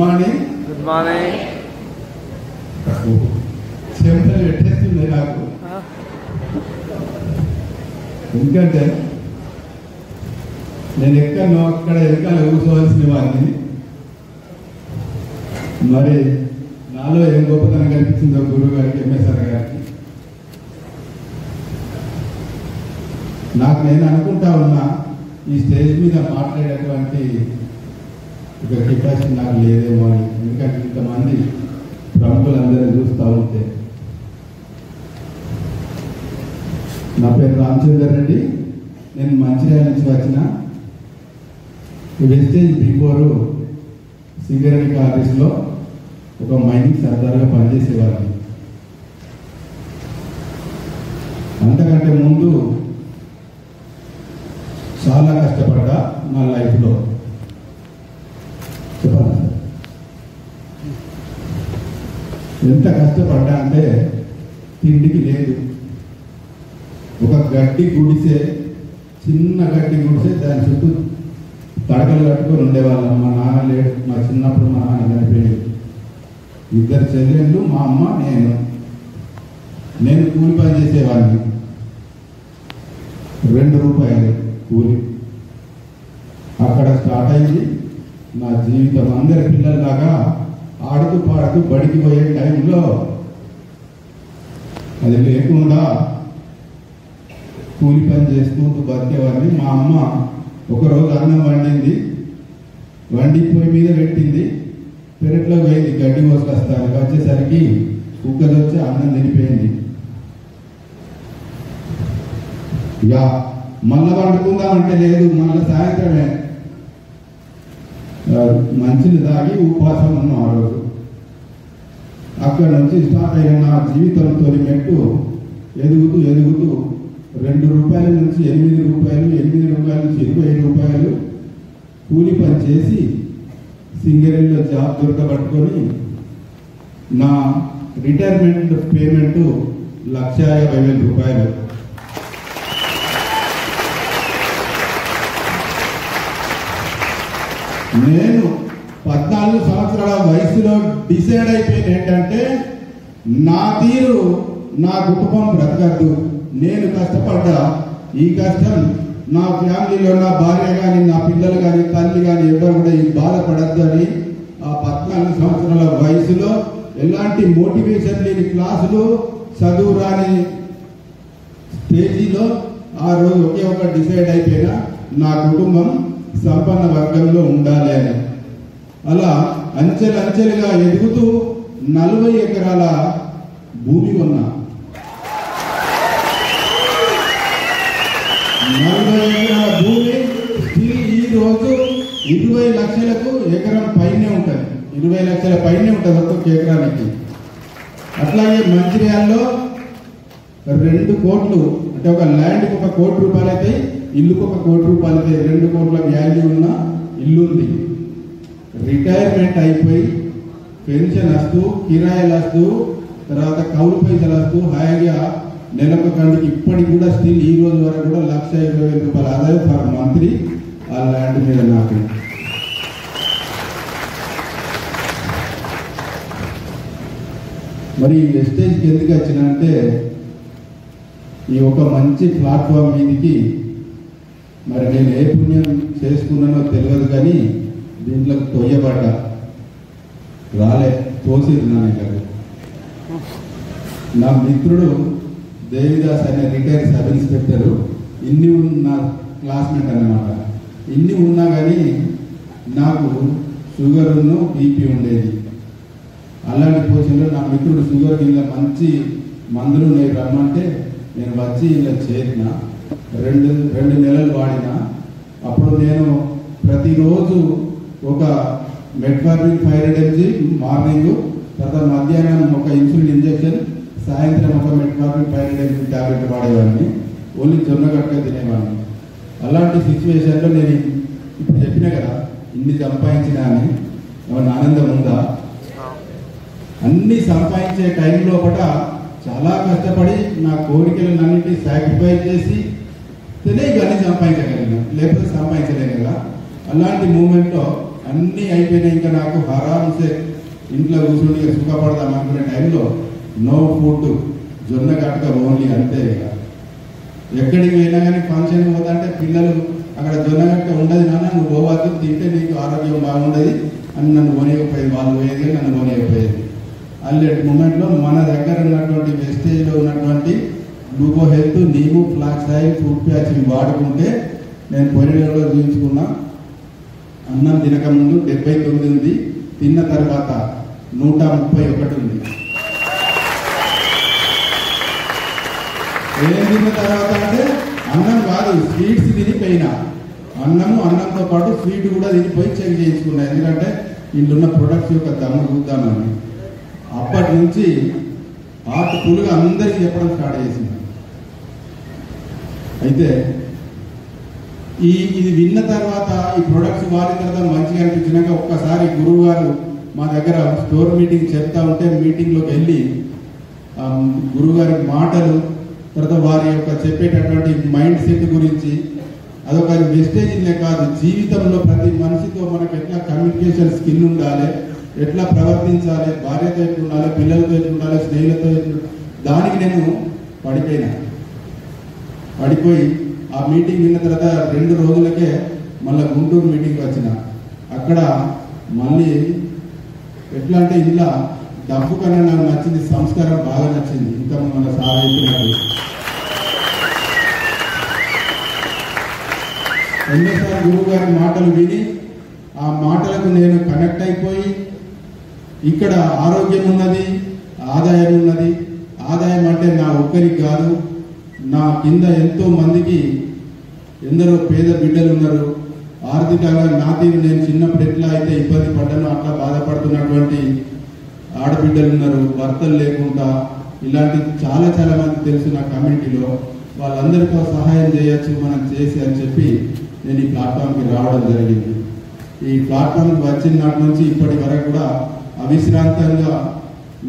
Morning. Good morning. చెమటలు పెట్టేస్తుంది నాకు. ఎందుకంటే నేను ఎక్కడో అక్కడ వెనకాల కూర్చోవలసిన వాడిని. మరి నాలో ఏం గొప్పతనం కనిపించిందో గురువు గారికి ఎంఎస్ఆర్ గారికి. నాకు నేను అనుకుంటా ఉన్నా ఈ స్టేజ్ మీద మాట్లాడేటువంటి ఇక్కడ కెపాసిటీ నాకు లేదేమో అని ఎందుకంటే ఇంతమంది ప్రముఖులందరూ చూస్తూ ఉంటే. నా పేరు రామచందర్ రెడ్డి. నేను మంచిర్యాల నుంచి వచ్చిన. వెస్టేజ్ బిఫోర్ సింగరేణి ఆఫీస్లో ఒక మైనింగ్ సర్దార్గా పనిచేసేవాడిని. అంతకంటే ముందు చాలా కష్టపడ్డా నా లైఫ్లో. ఎంత కష్టపడ్డా అంటే తిండికి లేదు. ఒక గడ్డి గుడిసే చిన్న గడ్డి గుడిసే దాని చుట్టూ తడకలు కట్టుకొని ఉండేవాళ్ళం. మా నాన్న లేడు మా చిన్నప్పుడు మా నాన్న చనిపోయాడు. ఇద్దరు చెల్లెళ్ళు మా అమ్మ నేను. నేను కూలి పని చేసేవాడిని. రెండు రూపాయలు కూలి. అక్కడ స్టార్ట్ అయింది. నా జీవితం అందరి పిల్లల్లాగా ఆడుతూ పాడుతూ బడికి పోయే టైంలో అది లేకుండా కూలి పని చేసుకుంటూ బతికేవాడిని. మా అమ్మ ఒకరోజు అన్నం వండింది. వండి పొయ్యి మీద పెట్టింది. పెరట్లో పోయింది. గడ్డి కోసుకొస్తాను వచ్చేసరికి కుక్కలు వచ్చి అన్నం తినిపోయింది. ఇక మళ్ళా వండుకుందాం అంటే లేదు. మళ్ళీ సాయంత్రమే మంచిని తాగి ఉపవాసం ఉన్నాం ఆ రోజు. అక్కడ నుంచి స్టార్ట్ అయిన నా జీవితం తొలి మెట్టు ఎదుగుతూ ఎదుగుతూ రెండు రూపాయల నుంచి ఎనిమిది రూపాయలు ఎనిమిది రూపాయల నుంచి ఇరవై ఐదు రూపాయలు కూలి పని చేసి సింగరేణిలో జాబ్ దొరకబట్టుకొని నా రిటైర్మెంట్ పేమెంట్ లక్ష యాభై వేల రూపాయలు. నేను పద్నాలుగు సంవత్సరాల వయసులో డిసైడ్ అయిపోయింది ఏంటంటే నా తీరు నా కుటుంబం బ్రతకద్దు. నేను కష్టపడ్డా. ఈ కష్టం నా ఫ్యామిలీలో నా భార్య కానీ నా పిల్లలు కానీ తల్లి కానీ ఎవరు కూడా ఈ బాధపడద్దు అని ఆ పద్నాలుగు సంవత్సరాల వయసులో ఎలాంటి మోటివేషన్ లేని క్లాసులు చదువు రాని స్టేజీలో ఆ రోజు ఒకే ఒక డిసైడ్ అయిపోయినా నా కుటుంబం సంపన్న వర్గంలో ఉండాలి అని. అలా అంచెలంచెలుగా ఎదుగుతూ నలభై ఎకరాల భూమి కొన్నా. నలభై ఎకరాల భూమి ఈ రోజు ఇరవై లక్షలకు ఎకరం పైనే ఉంటుంది. ఇరవై లక్షల పైనే ఉంటుంది ఒక్కొక్క ఎకరానికి. అట్లాగే మంచిర్యాలలో రెండు కోట్లు అంటే ఒక ల్యాండ్కి ఒక కోటి రూపాయలు అయితే ఇల్లుకు ఒక కోటి రూపాయలు రెండు కోట్ల వ్యాల్యూ ఉన్న ఇల్లు ఉంది రిటైర్మెంట్ అయిపోయి పెన్షన్ వస్తూ కిరాయిలు వస్తూ తర్వాత కౌలు పైసలు వస్తూ హాయిగా నెలకు కంటికి ఇప్పటికి కూడా స్టిల్ ఈ రోజు వరకు కూడా లక్ష ఇరవై వేల రూపాయల ఆదాయం ఫర్ మంత్లీ ఆ ల్యాండ్ మీద నాకు. మరి ఈ వెస్టేజ్కి ఎందుకు వచ్చిన అంటే ఈ ఒక మంచి ప్లాట్ఫామ్ మీదకి మరి నేను ఏ పుణ్యం చేసుకున్నానో తెలియదు కానీ దీంట్లో తొయ్యబడ్డ రాలే తోసిరు నా ఇక్కడ నా మిత్రుడు దేవిదాస్ అనే రిటైర్ సబ్ ఇన్స్పెక్టర్ ఇన్ని ఉన్న క్లాస్మేట్ అన్నమాట. ఇన్ని ఉన్నా కానీ నాకు షుగర్ను బీపీ ఉండేది. అలాంటి పొజిషన్లో నా మిత్రుడు షుగర్ ఇలా మంచి మందులు ఉన్నాయి రమ్మంటే నేను వచ్చి ఇలా చేరిన. రెండు రెండు నెలలు వాడిన అప్పుడు నేను ప్రతిరోజు ఒక metformin five hundred mg morning తర్వాత మధ్యాహ్నం ఒక ఇన్సులిన్ ఇంజెక్షన్ సాయంత్రం ఒక మెట్ఫార్మిన్ ఫైవ్ హండ్రెడ్ ఎంజీ వాడేవాడిని. ఓన్లీ జొన్న కట్టుగా తినేవాడిని. అలాంటి సిచ్యువేషన్లో నేను ఇప్పుడు చెప్పినా కదా ఇన్ని సంపాదించినా అని ఏమన్నా ఆనందం ఉందా? అన్ని సంపాదించే టైం లోపల చాలా కష్టపడి నా కోరికలను అన్నింటినీ సాక్రిఫైస్ చేసి తెలియ ఇవన్నీ సంపాదించగలిగిన లేకపోతే సంపాదించలేం కదా. అలాంటి మూమెంట్లో అన్నీ అయిపోయినాయి. ఇంకా నాకు హరాంసే ఇంట్లో కూర్చుని సుఖపడదాం అనుకునే టైంలో నో ఫుడ్ జొన్న గట్క ఓన్లీ అంతే ఇక. ఎక్కడికి పోయినా కానీ ఫంక్షన్ పోతుంటే పిల్లలు అక్కడ జొన్న గట్క ఉండదు నాన్న నువ్వు పోవద్దు తింటే నీకు ఆరోగ్యం బాగుండదు అని నన్ను పోనీయకపోయేది వాళ్ళు పోయేది నన్ను పోనీయకపోయేది అల్లెట్ మూమెంట్లో మన దగ్గర ఉన్నటువంటి వెస్టేజ్లో ఉన్నటువంటి గ్లూకో హెల్త్ నీము ఫ్లాక్స్ ఆయిల్ ఫుడ్ ప్యాచ్ ఇవి వాడుకుంటే నేను పొరిలో చూపించుకున్నా అన్నం తినక ముందు డెబ్బై తొమ్మిది ఉంది తిన్న తర్వాత నూట ముప్పై ఒకటి ఉంది. ఏం తిన్న తర్వాత అంటే అన్నం కాదు స్వీట్స్ తినిపోయినా. అన్నము అన్నంతో పాటు స్వీట్ కూడా తినిపోయి చెక్ చేయించుకున్నా. ఎందుకంటే ఇందున్న ప్రొడక్ట్స్ యొక్క దమ్ము చూద్దామని. అప్పటి నుంచి ఆ ఫుల్గా అందరికీ చెప్పడం స్టార్ట్ చేసింది. అయితే ఈ ఇది విన్న తర్వాత ఈ ప్రొడక్ట్స్ వాడిన తర్వాత మంచిగా అనిపించినాక ఒక్కసారి గురువు గారు మా దగ్గర స్టోర్ మీటింగ్ చెప్తా ఉంటే మీటింగ్లోకి వెళ్ళి గురువుగారి మాటలు తర్వాత వారి యొక్క చెప్పేటటువంటి మైండ్ సెట్ గురించి అదొక వెస్టేజ్లే కాదు జీవితంలో ప్రతి మనిషితో మనకు ఎట్లా కమ్యూనికేషన్ స్కిల్ ఉండాలి ఎట్లా ప్రవర్తించాలి భార్యతో ఎట్లా ఉండాలి పిల్లలతో ఎట్లా ఉండాలి స్నేహితులతో ఎట్లా దానికి నేను పడిపోయినా. పడిపోయి ఆ మీటింగ్ విన్న తర్వాత రెండు రోజులకే మళ్ళీ గుంటూరు మీటింగ్ వచ్చిన. అక్కడ మళ్ళీ ఎట్లా అంటే ఇలా డబ్బు కన్నా నాకు నచ్చింది సంస్కారం బాగా నచ్చింది. ఇంకా మన సార్ చెప్పినట్టు ఎన్నోసారి గురువు గారి మాటలు విని ఆ మాటలకు నేను కనెక్ట్ అయిపోయి ఇక్కడ ఆరోగ్యం ఉన్నది ఆదాయం ఉన్నది. ఆదాయం అంటే నా ఒక్కరికి కాదు నా కింద ఎంతో మందికి ఎందరో పేద బిడ్డలు ఉన్నారు. ఆర్థికంగా నా తీరు నేను చిన్నప్పుడు ఎట్లా అయితే ఇబ్బంది పడ్డానో అట్లా బాధపడుతున్నటువంటి ఆడబిడ్డలు ఉన్నారు. భర్తలు లేకుండా ఇలాంటి చాలా చాలా మంది తెలుసు నా కమ్యూనిటీలో. వాళ్ళందరికీ సహాయం చేయొచ్చు మనం చేసి అని చెప్పి నేను ఈ ప్లాట్ఫామ్కి రావడం జరిగింది. ఈ ప్లాట్ఫామ్కి వచ్చిన నాటి నుంచి ఇప్పటి వరకు కూడా అవిశ్రాంతంగా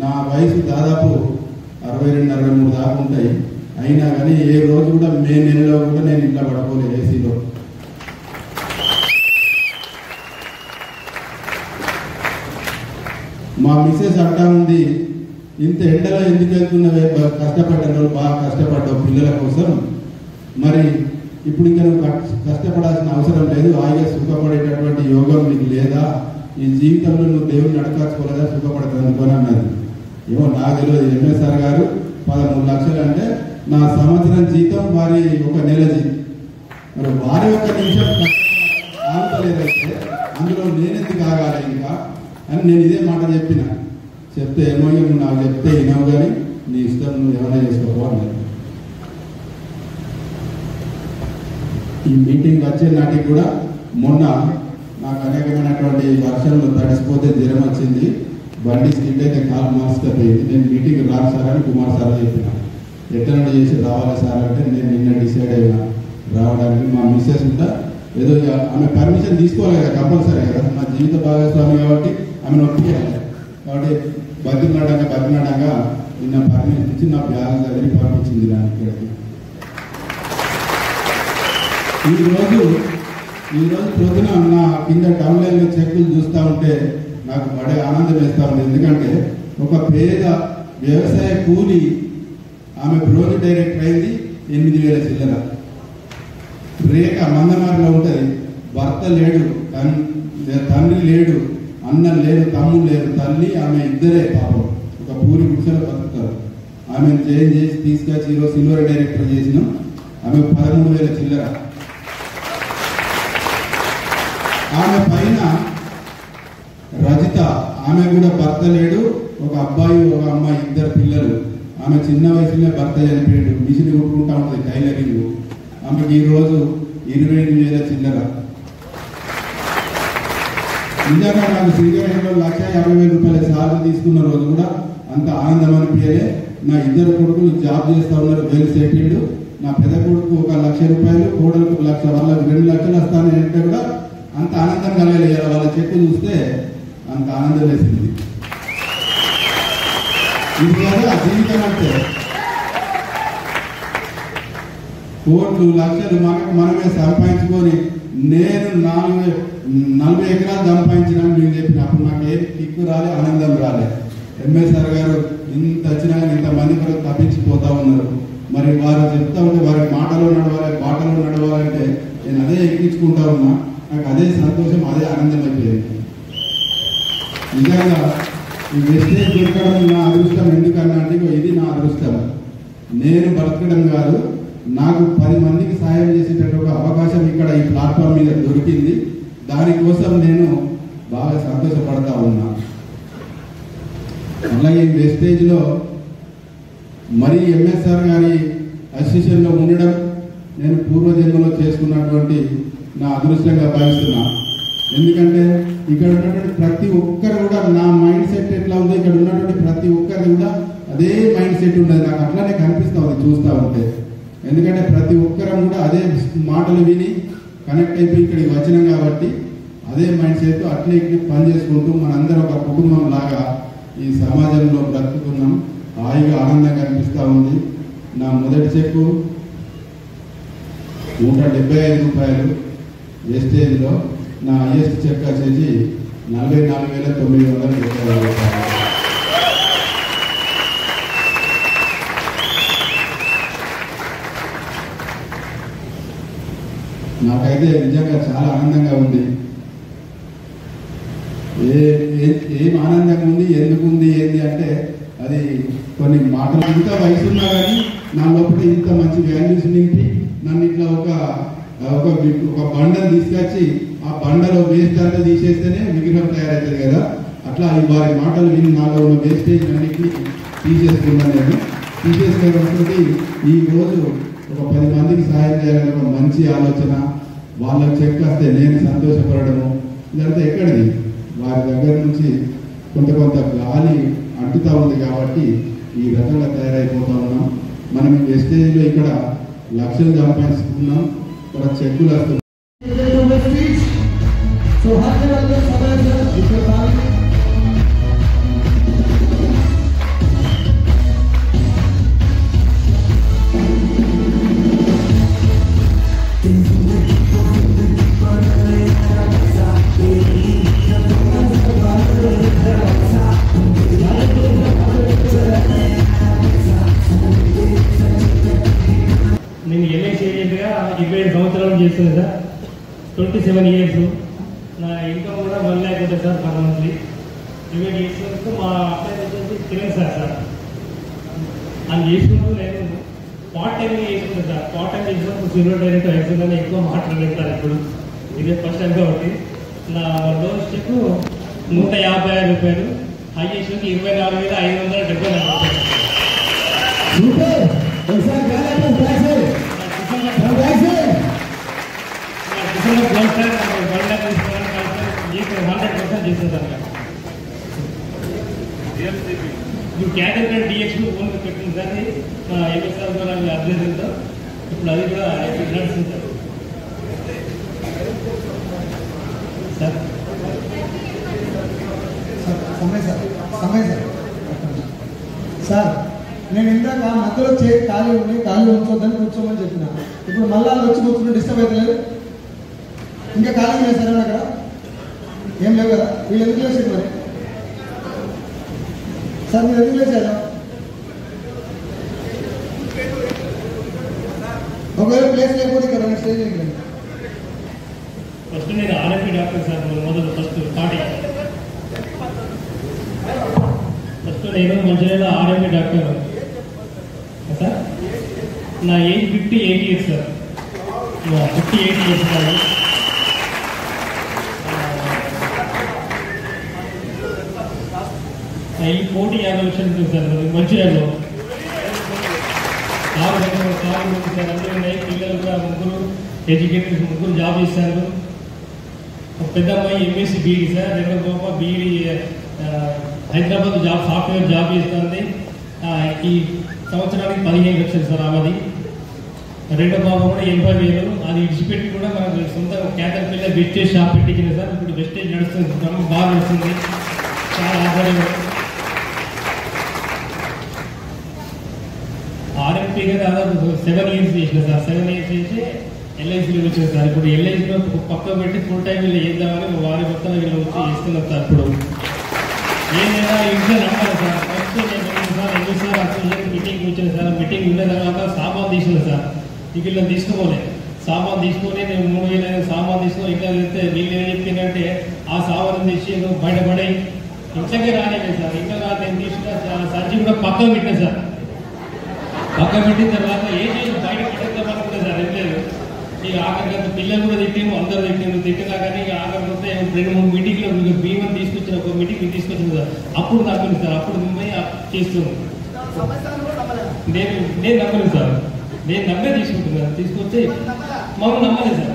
నా వయసు దాదాపు అరవై రెండు అరవై మూడు దాకా ఉంటాయి. అయినా కానీ ఏ రోజు కూడా మే నెలలో కూడా నేను ఇంట్లో పడుకోలేదు ఏసీలో. మా మిస్సెస్ అంటా ఉంది ఇంత ఎండలో ఎందుకు వెళ్తున్నావే? కష్టపడ్డాను బాగా కష్టపడ్డావు పిల్లల కోసం. మరి ఇప్పుడు ఇంకా నువ్వు కష్ట- కష్టపడాల్సిన అవసరం లేదు హాయిగా సుఖపడేటటువంటి యోగం నీకు లేదా? ఈ జీవితంలో నువ్వు దేవుని నడకాచుకోలేదా సుఖపడతాను అని అన్నది. ఏమో నాకు తెలియదు ఎంఎస్ఆర్ గారు పదమూడు లక్షలు అంటే నా సంవత్సరం జీతం వారి ఒక నెల జీతం. మరి వారి ఒక నిమిషం ఆగుతలేదైతే అందులో నేనెందుకు ఆగాలి ఇంకా? అని నేను ఇదే మాట చెప్పిన. చెప్తే ఏమో నువ్వు నాకు చెప్తే వినవు కానీ నీ ఇష్టం నువ్వు ఏమైనా చేసుకోపో అన్నారు ఈ మీటింగ్ వచ్చే నాటికి కూడా మొన్న నాకు అనేకమైనటువంటి వర్షంలో తడిసిపోతే జ్వరం వచ్చింది. బండి స్కిడ్ అయితే కాలు మార్చుకపోయింది నేను మీటింగ్ రాను సార్ అని కుమార్ సార్ చెప్పినాను ఎట్లా చేసి రావాలి సార్ అంటే నేను నిన్న డిసైడ్ అయినా. రావడానికి మా మిస్సెస్ ఉంటా ఏదో ఆమె పర్మిషన్ తీసుకోవాలి కదా కంపల్సరీ కదా. మా జీవిత భాగస్వామి కాబట్టి ఆమె ఒప్పించాలి కాబట్టి బతిమలాడంగా బతిమలాడంగా నిన్న పర్మిషన్ ఇచ్చి నా బ్యాగ్ చదివి పంపించింది నాకు ఇక్కడికి. ఈ రోజు ఈ రోజు పొద్దున నా కింద డౌన్ లైన్ చెక్కులు చూస్తా ఉంటే నాకు బడే ఆనందం వేస్తూ ఉంది. ఎందుకంటే ఒక పేద వ్యవసాయ కూలి ఆమె బ్రోజ్ డైరెక్టర్ అయింది ఎనిమిది వేల చిల్లర. రేఖ మందమారిలో ఉంటుంది భర్త లేడు తన్- తండ్రి లేడు అన్న లేడు తమ్ముడు లేడు తల్లి ఆమె ఇద్దరే పాపం. ఒక పూరి గుడిసెలో బతుకుతారు. ఆమె చేంజ్ చేసి తీసుకొచ్చి ఈరోజు సిల్వర్ డైరెక్టర్ చేసినాం. ఆమె పదమూడు వేల చిల్లర. ఆమె పైన రజిత ఆమె కూడా భర్త లేడు ఒక అబ్బాయి ఒక అమ్మాయి ఇద్దరు పిల్లలు. ఆమె చిన్న వయసులో భర్త చనిపోయాడు. మిషన్ కొట్టుకుంటా ఉంటుంది టైలరింగ్ ఆమెకి ఈరోజు ఇరవై ఎనిమిది వేల చిల్లర. నిజంగా నాకు శ్రీకాకుళంలో లక్ష యాభై వేల రూపాయల సార్లు తీసుకున్న రోజు కూడా అంత ఆనందం అనిపించలే. నా ఇద్దరు కొడుకులు జాబ్ చేస్తా ఉన్నారు వెల్ సెటిల్డ్. నా పెద్ద కొడుకు ఒక లక్ష రూపాయలు కోడలకు ఒక లక్ష వాళ్ళకి రెండు లక్షలు వస్తానంటే కూడా అంత ఆనందం కలగలేదు వాళ్ళ చెట్టు చూస్తే అంత ఆనందం వేసింది. ఇది కదా జీవితం అంటే కోట్లు లక్షలు మనకు మనమే సంపాదించుకొని నేను నాలుగు నలభై ఎకరాలు సంపాదించినాను నేను చెప్పిన. అప్పుడు నాకు ఏం కిక్కు రాలే ఆనందం రాలే. ఎంఎస్ఆర్ గారు ఇంత వచ్చినా ఇంతమంది కూడా తప్పించిపోతా ఉన్నారు. మరి వారు చెప్తా ఉంటే వారి మాటలో నడవాలి బాటలో నడవాలంటే నేను అదే ఎక్కించుకుంటా ఉన్నా. నాకు అదే సంతోషం అదే ఆనందం అయిపోయింది. నిజంగా ఈ వెస్టేజ్ దొరకడం నా అదృష్టం ఎందుకన్నా అంటే ఇది నా అదృష్టం. నేను బ్రతకడం కాదు నాకు పది మందికి సాయం చేసేటట్టు ఒక అవకాశం ఇక్కడ ఈ ప్లాట్ఫామ్ మీద దొరికింది. దానికోసం నేను బాగా సంతోషపడతా ఉన్నా. అలాగే ఈ వెస్టేజ్లో మరి ఎంఎస్ఆర్ గారి అసిస్టెంట్లో ఉండడం నేను పూర్వజన్మలో చేసుకున్నటువంటి నా అదృష్టంగా భావిస్తున్నాను ఎందుకంటే ఇక్కడ ఉన్నటువంటి ప్రతి ఒక్కరు కూడా నా మైండ్ సెట్ ఎట్లా ఉందో ఇక్కడ ఉన్నటువంటి ప్రతి ఒక్కరిది కూడా అదే మైండ్ సెట్ ఉండదు. నాకు అట్లానే కనిపిస్తా ఉంది చూస్తా ఉంటే. ఎందుకంటే ప్రతి ఒక్కరం కూడా అదే మాటలు విని కనెక్ట్ అయిపోయి ఇక్కడికి వచ్చినాం కాబట్టి అదే మైండ్ సెట్ అట్లే ఇక్కడ పని చేసుకుంటూ మనందరం ఒక కుటుంబం లాగా ఈ సమాజంలో బ్రతుకుతున్నాం. హాయిగా ఆనందంగా అనిపిస్తూ ఉంది. నా మొదటి చెక్కు నూట డెబ్బై ఐదు రూపాయలు వేస్టేజ్లో నా హైయెస్ట్ చెక్ వచ్చేసి నలభై నాలుగు వేల తొమ్మిది వందల డెబ్బై రూపాయలు. నాకైతే నిజంగా చాలా ఆనందంగా ఉంది. ఏ ఏం ఆనందంగా ఉంది ఎందుకు ఉంది ఏంది అంటే అది కొన్ని మాటలు ఇంత వయసు ఉన్నా కానీ నా లోపల ఇంత మంచి వాల్యూస్ నింపి నన్ను ఇట్లా ఒక ఒక వి- తీసుకొచ్చి పండలో వేస్ట్ అంతా తీసేస్తేనే విగ్రహం తయారవుతుంది కదా. అట్లా ఈ వారి మాటలు విని నాలో ఉన్న వేస్టేజ్ అన్నిటికీ తీసేసుకున్నాను నేను. తీసేసుకోవడంతో ఈ రోజు ఒక పది మందికి సహాయం చేయాలనే ఒక మంచి ఆలోచన. వాళ్ళకి చెక్ వస్తే నేను సంతోషపడము ఇదంతా ఎక్కడిది? వారి దగ్గర నుంచి కొంత కొంత గాలి అంటుతా ఉంది కాబట్టి ఈ రకంగా తయారైపోతా ఉన్నాం. మనం ఈ వెస్టేజ్లో ఇక్కడ లక్షలు సంపాదించుకున్నాం. ఇక్కడ చెక్కులు వస్తున్నాం సంవత్సరాలు చేస్తుంది సార్ ట్వంటీ సెవెన్ ఇయర్స్ నా ఇన్కమ్ కూడా వన్ ల్యాక్ ఉంటుంది సార్ పర్ మంత్లీ ఇరవై ఇయర్స్ మా అప్లై వచ్చేసి కిరణ్ సార్ సార్. అది చేసుకుంటూ నేను పార్ట్ టైం చేసుకుంటాను సార్. పార్ట్ టైం చేసినప్పుడు సిల్వర్ డైరెక్ట్ అవుతుందని ఎక్కువ మాట్లాడలేదు సార్ ఇప్పుడు. ఇదే ఫస్ట్ టైం కాబట్టి. నా లోన్ స్టెప్ నూట యాభై ఆరు రూపాయలు. హైయెస్ట్ ఇరవై నాలుగు వేల ఐదు వందల డెబ్బై నాలుగు రూపాయలు. December twelfth sir one lakh తీసుకోవాలని కలిసి హండ్రెడ్ పర్సెంట్ చేసేసారు ఇప్పుడు క్యాటర్ డిఎక్స్ ఫోన్ పెట్టింది సార్ అది మా ఎంఎస్ఆర్ ద్వారా అభ్యర్థితో ఇప్పుడు అది కూడా నడుస్తుంది సార్ సార్ समय सर समय सर సార్ నేను ఇందాక మధ్యలో చే ఖాళీ ఉండి ఖాళీ ఉంచొద్దని కూర్చోమని చెప్పిన ఇప్పుడు మళ్ళా వాళ్ళు వచ్చి కూర్చుని డిస్టర్బ్ అవుతలేదు ఇంకా ఖాళీ లేదు అక్కడ ఏం లేవు కదా? వీళ్ళు ఎందుకు లేచారు మరి సార్ మీరు ఎందుకు లేచారు? ఒకవేళ ప్లేస్ లేకపోతే ఇక్కడ రండి, స్టేజ్ దగ్గర ఫస్ట్ నేను ఆర్ఎంపీ డాక్టర్ సార్ మొదలు ఫస్ట్ స్టార్టింగ్ ఫస్ట్ నేను మంచిర్యాల ఆర్ఎంపీ డాక్టర్ సార్ నా age fifty eight years sir fifty eight years sir ఆ, కోటి యాభై లక్షలు ఉంటుంది సార్ మరి మంచిర్యాలలో కార్లు అన్నీ ఉన్నాయి. పిల్లలు కూడా ముగ్గురు ఎడ్యుకేటర్స్ ముగ్గురు జాబ్ చేశారు. ఒక పెద్ద అమ్మాయి ఎంఎస్సి బీఈడి సార్. రెండో గొప్ప B Ed Hyderabad job software job చేస్తుంది. ఈ సంవత్సరానికి పదిహేను లక్షలు సార్ ఆమెది. రెండో బాబు కూడా ఎనభై వేలు. అది విడిచిపెట్టి కూడా మనకు సొంత క్యాటర్ పిల్ల వెస్టేజ్ షాప్ పెట్టించింది సార్. ఇప్పుడు వెస్టేజ్ నడుస్తుంది. బాగా నడుస్తుంది. చాలా ఆధ్వర్యంలో హ్యాపీగా దాదాపు సెవెన్ ఇయర్స్ చేసిన సార్ సెవెన్ ఇయర్స్ చేసి ఎల్ఐసీలో వచ్చారు సార్. ఇప్పుడు ఎల్ఐసీలో పక్క పెట్టి ఫుల్ టైం వీళ్ళు చేద్దామని వారి మొత్తం వీళ్ళు వచ్చి చేస్తున్నారు సార్ ఇప్పుడు. ఏదైనా ఇంట్లో నమ్మాలి సార్. ఫస్ట్ నేను సార్ ఎందుకు సార్ అసలు మీటింగ్ వచ్చింది సార్ మీటింగ్ ఉన్న తర్వాత సామాన్ తీసిన సార్. ఇక ఇలా తీసుకోలే సామాన్ తీసుకొని నేను మూడు వేల సామాన్ తీసుకొని ఇట్లా చెప్తే వీళ్ళు ఏం చెప్పిందంటే ఆ సామాన్ తీసి బయటపడి ఇంట్లోకి రాలేదు సార్. ఇంకా నేను తీసుకున్న సంచి కూడా పక్కన పెట్టాను సార్. పక్కన పెట్టిన తర్వాత ఏం చేసి బయట పెట్టేద్దాం అనుకున్నా సార్ ఏం లేదు. ఇక ఆఖరికి పిల్లలు కూడా తిట్టాము అందరూ తిట్టాము తిట్టినా కానీ ఇక ఆఖరికి రెండు మూడు మీటింగ్లో మీకు తీసుకొచ్చిన ఒక మీటింగ్ తీసుకొచ్చింది సార్. అప్పుడు నమ్మింది సార్ అప్పుడు మిమ్మల్ని చేస్తుంది నేను నేను నమ్మలేదు సార్. నేను నమ్మే తీసుకుంటున్నాను తీసుకొచ్చి మమ్మల్ని నమ్మలేదు సార్.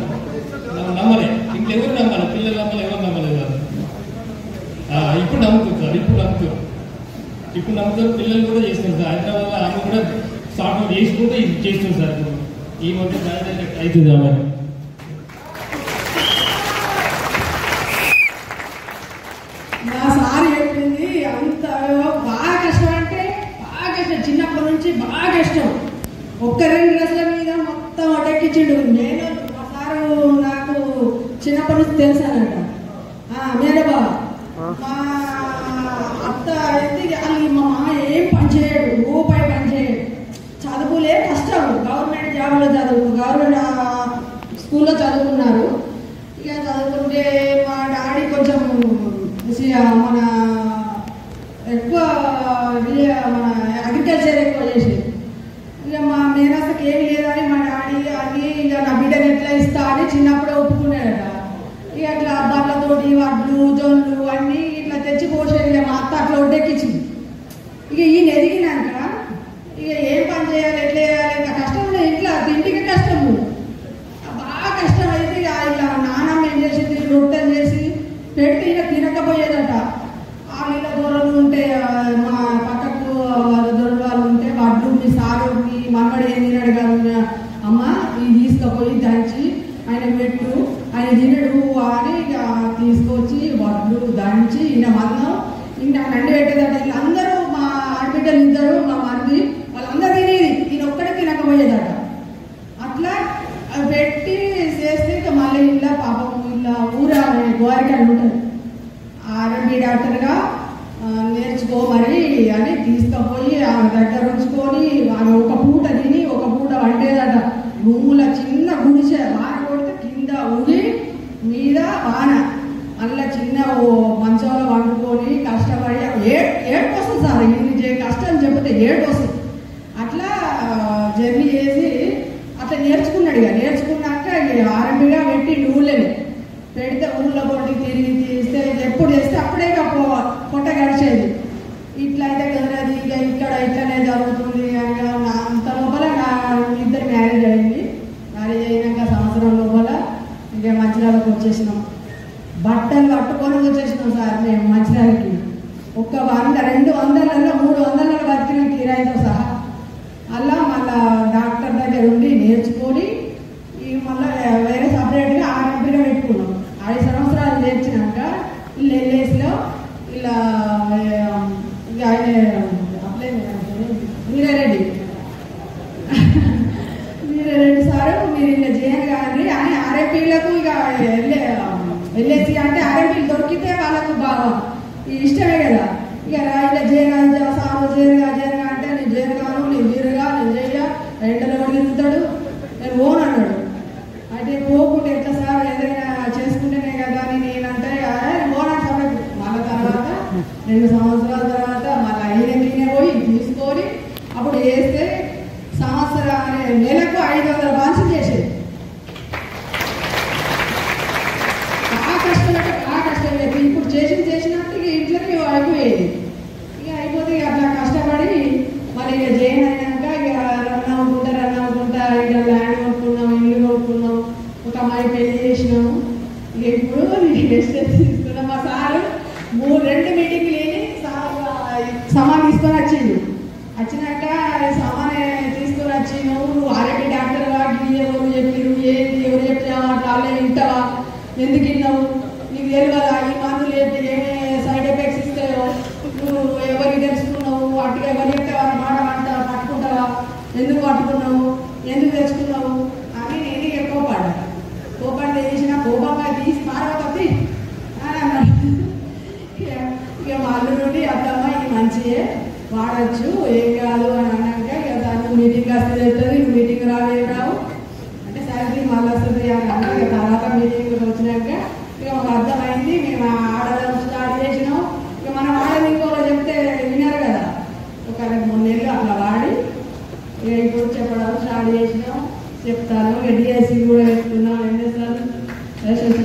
నమ్మలే. ఇంకెవరు నమ్మాలి? పిల్లలు నమ్మలే ఎవరు నమ్మలేదు సార్. ఆ, ఇప్పుడు నమ్ముతుంది సార్ ఇప్పుడు నమ్ముతారు. ఇప్పుడు నమ్ముతారు పిల్లలు కూడా చేస్తున్నారు సార్. హైదరాబాద్ ఆమె కూడా సాఫ్ట్వేర్ చేసుకుంటూ ఇది చేస్తుంది సార్. ఇప్పుడు ఈ మధ్య మ్యారేజ్ అవుతుంది ఆమె. నా సార్ చెప్పింది అంత బాగా కష్టం అంటే బాగా కష్టం. చిన్నప్పటి నుంచి బాగా కష్టం. ఒక్క రెండు రోజుల మీద మొత్తం అటెక్కించిండు. నేను మా సారు నాకు చిన్నప్పటి నుంచి తెలుసానంట. మేడబా మా అత్త అయితే వాళ్ళు మా మామ ఏం పని గ్రామంలో చదువు గవర్నమెంట్ స్కూల్లో చదువుకున్నారు. ఇక చదువుకుంటే మా డాడీ కొంచెం మన ఎక్కువ మన అగ్రికల్చర్ ఎక్కువ చేసేది. ఇక మా మేనస్తకి ఏమి లేదని మా డాడీ అన్ని ఇక నా బిడ్డని ఎట్లా ఇస్తా అని చిన్నప్పుడే ఒప్పుకున్నాడట. ఇక అట్లా బర్లతోటి వడ్లు జొన్లు అన్నీ ఇట్లా తెచ్చి పోసేది. మా అత్త అట్లా ఒడ్డెక్కించింది ఇక ఈయన ఎదిగినాక ఇక ఏం పని చేయాలి ఎట్లా చేయాలి ఇంకా కష్టం లేదు ఇంట్లో తిండికి కష్టము బాగా కష్టం అయితే ఇక ఇలా నాన్నమ్మ ఏం చేసింది రొట్టెలు చేసి పెట్టి ఇక తినకపోయేదట ఆ వీళ్ళ దూరం ఉంటే ఆ, మా పక్కకు వాళ్ళ దూరం వాళ్ళు ఉంటే వడ్లు మీ సారు మీ మనవడు ఏం తిన్నాడు కదా అమ్మ ఇది తీసుకుపోయి దంచి ఆయన పెట్టు ఆయన తినడు అని ఇక తీసుకొచ్చి వడ్లు దంచి ఈయన మందం ఇంకా నండి పెట్టేదట వీళ్ళందరూ మా ఆడబిడ్డలు ఇద్దరు మా మరిది వాళ్ళందరూ తినేది ఈయన ఒక్కడే తినకపోయేదట. అట్లా అది పెట్టి చేస్తే ఇంకా మళ్ళీ ఇలా పాపం ఇలా ఊర గోరికాయలు ఉంటుంది. ఆర్ఎంపీ డాక్టర్గా నేర్చుకో మరి అని తీసుకుపోయి ఆమె దగ్గర ఉంచుకొని ఆమె ఒక పూట తిని ఒక పూట వండేదట. భూముల చిన్న గుడిసె వాన కొడితే కింద ఉడి మీద వాన. అందులో చిన్న ఓ మంచంలో వండుకొని కష్టపడి ఏ ఏడుపు వస్తుంది సార్ ఇది చే- ఏడు వస్తుంది అట్లా జర్నీ చేసి అట్లా నేర్చుకున్నాడు ఇక. నేర్చుకున్నాక ఆరంభిగా పెట్టి ఊళ్ళని పెడితే ఊళ్ళో కొట్టి తిరిగి తీస్తే ఎప్పుడు చేస్తే అప్పుడే ఇక పొట్ట గడిచేది. ఇట్లా అయితే కుదరదు ఇక ఇక్కడ ఇట్లానే జరుగుతుంది అని నా- అంత లోపల నా ఇద్దరు మ్యారేజ్ అయింది మ్యారేజ్ అయినాక సంవత్సరం లోపల ఇక మంచిర్యాలకు వచ్చేసినాం. బట్టలు కట్టుకొని వచ్చేసినాం సార్ మేము మంచిర్యాలకి. ఒక వంద రెండు వందల బతికిన సహా అలా మళ్ళా డాక్టర్ దగ్గర ఉండి నేర్చుకొని ఈ మళ్ళీ వేరే సపరేట్గా ఆరోగ్యంగా పెట్టుకున్నాం. ఐదు సంవత్సరాలు నేర్చినాక వీళ్ళు ఎల్ఏసిలో ఇలా ఇక అప్లై వీరారెడ్డి. వీరారెడ్డి సారు మీరు ఇలా చేయను అని ఆర్ఎంపీలకు ఇక వెళ్ళే వెళ్ళేసి అంటే ఆర్ఎంపీలు దొరికితే వాళ్ళకు బాగా ఇష్టమే కదా. ఇక రా ఇలా చేయగా సారు చేయగా చేయగా అంటే నేను చేయగాను నేను తీరుగా నేను చేయ ఎండలో పడుతుంటాడు నేను ఓన్ అన్నాడు అయితే పోకుంటే ఎట్లా సార్ ఏదైనా చేసుకుంటేనే కదా అని నేనంటే "ఆ, ఓన్ అని సపరేట్ మళ్ళీ తర్వాత రెండు సంవత్సరాల తర్వాత మళ్ళీ అయినకినే పోయి తీసుకొని అప్పుడు వేస్తే సంవత్సరం నెలకు ఐదు వందల బాన్సులు చేసేది బాగా కష్టం అంటే బాగా కష్టం లేదు ఇప్పుడు చేసింది చేసినట్టు ఇక ఇంట్లోకి అయిపోయేది ఇక అయిపోతే ఇక అట్లా కష్టపడి మరి ఇక జైన్ అయినాక ఇక రన్ అవుతుంటా రన్ అవుతుంటా ఇక ల్యాండ్ కొనుక్కున్నాం ఇల్లు కొనుక్కున్నాం ఒక అమ్మాయి పెళ్ళి చేసినాము ఇక ఇప్పుడు రెస్ట్ తీసుకున్నాం మా సారు మూడు రెండు మీటింగ్లు లేని సార్ సమాన్ తీసుకొని వచ్చిండు వచ్చినాక సామాన్ తీసుకొని వచ్చి నువ్వు ఆరోగ్య డాక్టర్ వాటికి ఎవరు చెప్పిరు ఏంటి ఎవరు చెప్పినా వాళ్ళే వింటావా ఎందుకు విన్నావు నీకు తెలియదా ఈ మందులు ఏంటి ఏమే సైడ్ ఎఫెక్ట్స్ ఇస్తాయో నువ్వు ఎవరికి తెలుసుకున్నావు అట్టుగా ఎవరు చెప్తావా మాట మాట పట్టుకుంటావా ఎందుకు పట్టుకున్నావు ఎందుకు తెచ్చుకున్నావు అని నేను ఎక్కువ పడ్డా కోపంగా తీసి పారవతి అని అన్నాడు ఇక ఇక మా అత్తమ్మ ఇది మంచియే వాడచ్చు. ఏం కాదు అని అన్నాక ఇక తను మీటింగ్ వస్తే చెప్తుంది మీటింగ్ రావే రావు. అంటే సరే మళ్ళీ వస్తుంది అని అన్నా ఇక తర్వాత మీటింగ్ వచ్చినాక ఇక మాకు అర్థమైంది. మేము ఆడదాం స్టార్ట్ చేసినాం. ఇక మనం వాడని ఇంకోలో చెప్తే వినరు కదా. ఒక రెండు మూడు నెలలు అట్లా వాడి ఇక ఇప్పుడు చెప్పడం స్టార్ట్ చేసినాం. చెప్తాను. డిఎస్సి కూడా చెప్తున్నాం. NSR ration